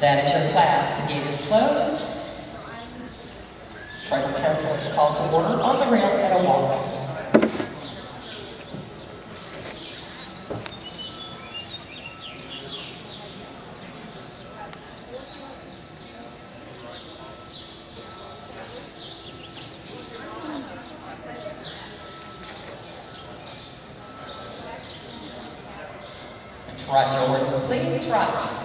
That is your class. The gate is closed. Tribal Council is called to order on the ramp at a walk. Trot your horses, please. Trot.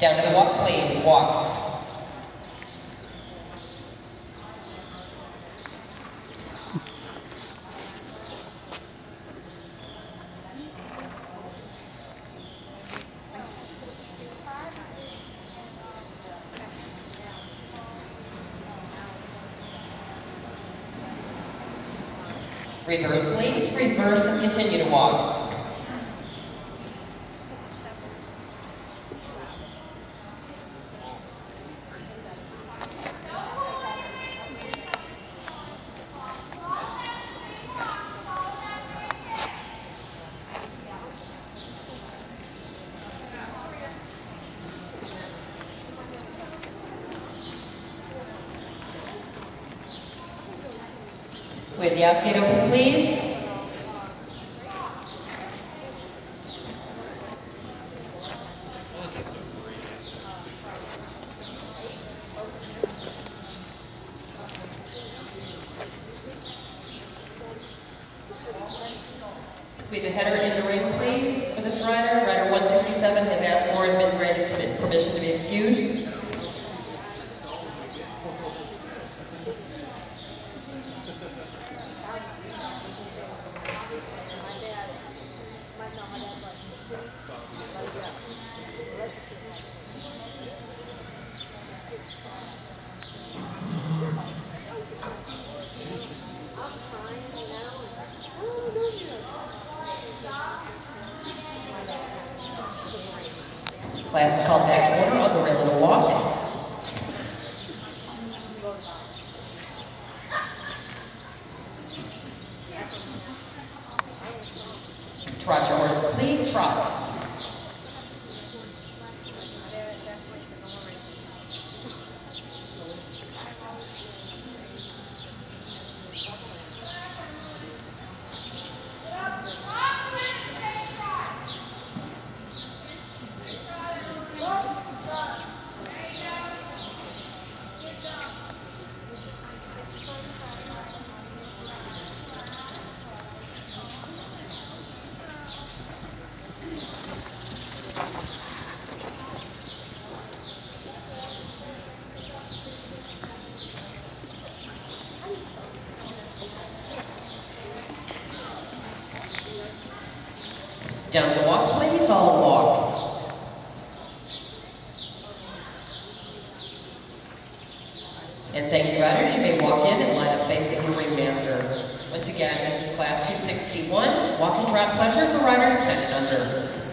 Down to the walk, please. Walk. Reverse, please. Reverse and continue to walk. With the out gate open, please. With the header in the ring, please, for this rider. Rider 167 has asked for and been granted permission to be excused. Class is called back to order on the little walk. Horses, please. Trot. Down the walk, please. All walk. And thank you, riders. You may walk in and line up facing the ringmaster. Once again, this is class 261, walk and trot pleasure for riders 10 and under.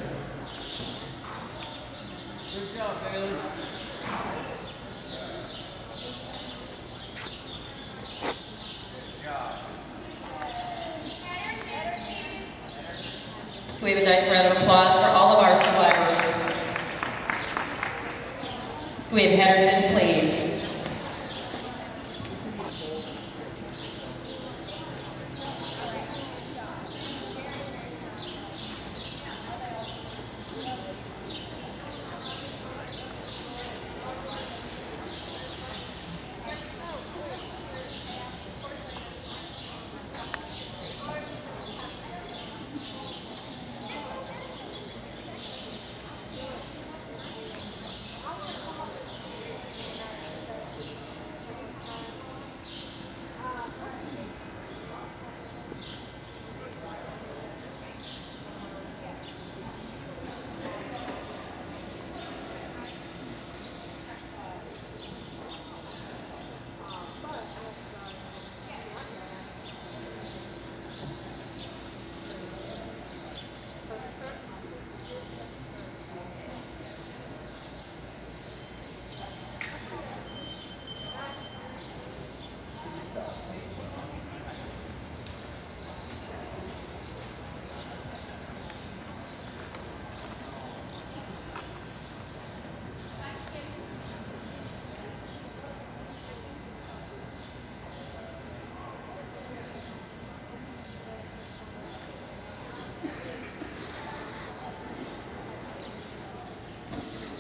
Can we have a nice round of applause for all of our survivors? Can we have headers in, please?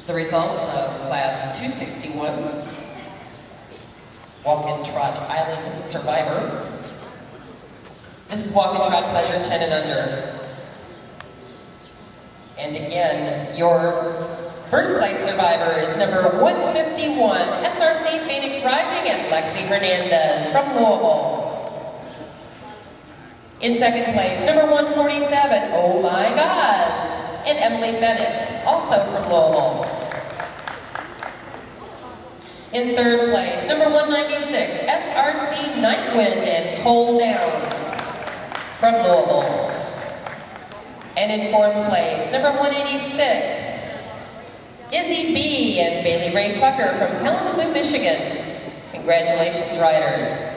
The results of Class 261 Walk-in Trot Island Survivor. This is Walk-in Trot Pleasure 10 and under. And again, your first place survivor is number 151, SRC Phoenix Rising and Lexi Hernandez from Louisville. In second place, number 147, Oh My Gods, and Emily Bennett, also from Louisville. In third place, number 196, SRC Nightwind and Cole Downs from Louisville. And in fourth place, number 186, Izzy B. and Bailey Ray Tucker from Kalamazoo, Michigan. Congratulations, riders.